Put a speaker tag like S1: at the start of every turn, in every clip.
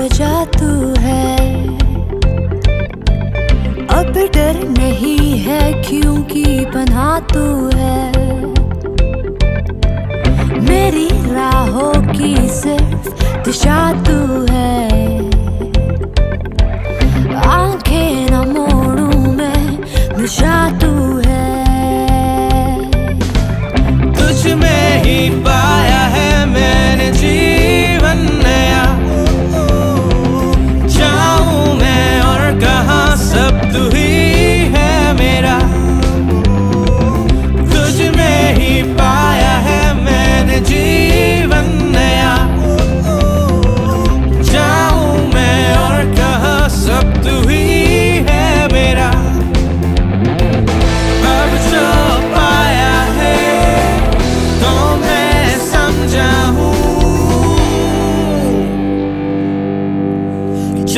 S1: बजा तू है। अब डर नहीं है क्योंकि बना तू है। मेरी राहों की सिर्फ़ दिशा तू है। आँखें न मोड़ू मैं दिशा तू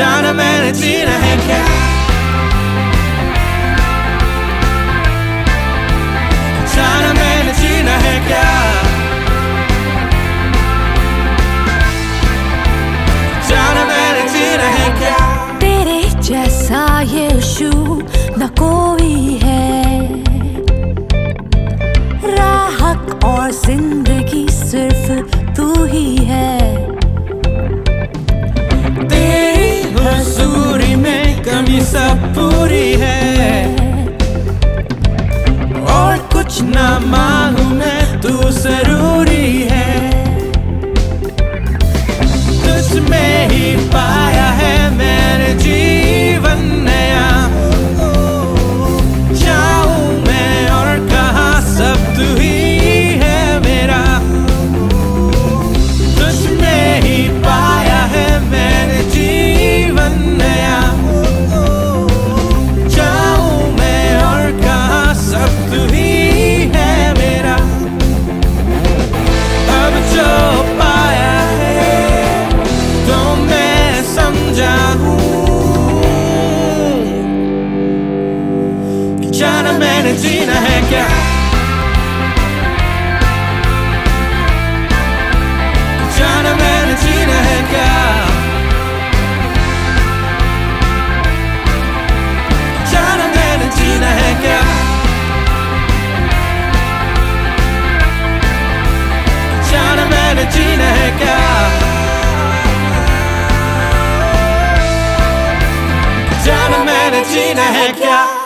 S2: मैंने जीना है क्या? जाना मैंने जीना है क्या?
S1: तेरे जैसा यीशु न कोई है। राहत और ज़िंदगी सिर्फ़ तू ही है।
S2: China man and Gina Hacker. China man and Gina Hacker. China man and Gina Hacker. 나를 지낼까 자는 매를 지낼까